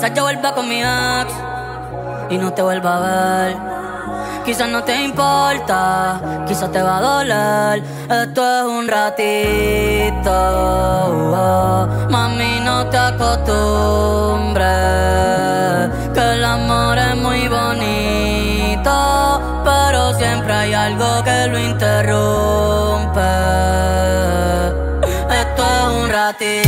Quizás yo vuelva con mi ex y no te vuelva a ver. Quizás no te importa, quizás te va a doler. Esto es un ratito, mami, no te acostumbres. Que el amor es muy bonito, pero siempre hay algo que lo interrumpe. Esto es un ratito.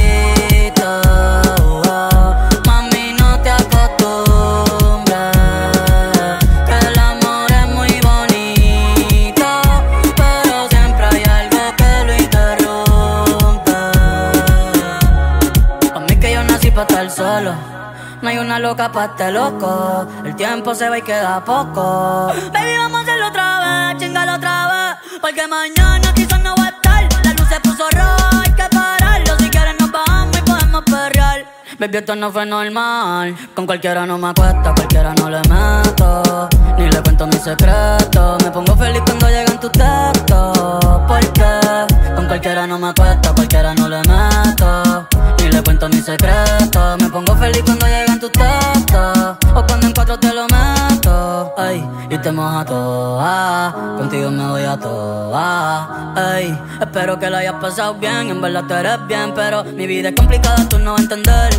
Estar solo. No hay una loca pa' este loco. El tiempo se va y queda poco. Baby, vamos a hacerlo otra vez, chingalo otra vez. Porque mañana quizás no va a estar. La luz se puso roja, hay que pararlo. Si quieres nos bajamos y podemos perrear. Baby, esto no fue normal. Con cualquiera no me acuesto, cualquiera no le meto. Ni le cuento mis secretos. Me pongo feliz cuando llegan tus textos. Porque con cualquiera no me acuesto, cualquiera no le meto. Cuento mis secretos. Me pongo feliz cuando llegan tus textos. O cuando en cuatro te lo meto. Ay, y te moja toda. Contigo me voy a toda. Ay, espero que lo hayas pasado bien. En verdad tú eres bien, pero mi vida es complicada, tú no vas a entender.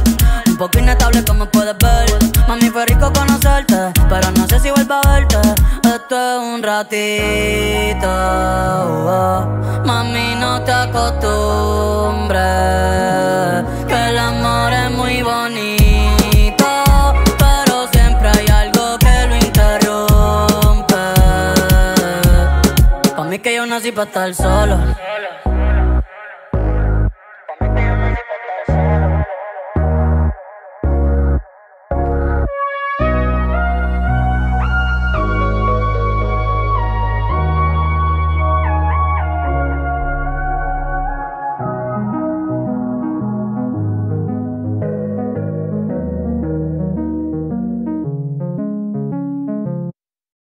Un poco inestable como puedes ver. Mami, fue rico conocerte, pero no sé si vuelvo a verte. Esto es un ratito. oh. Mami, no te acostumbres. Bonito, pero siempre hay algo que lo interrumpe. Pa' mí que yo nací para estar solo.